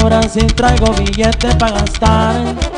ahora sí traigo billete para gastar.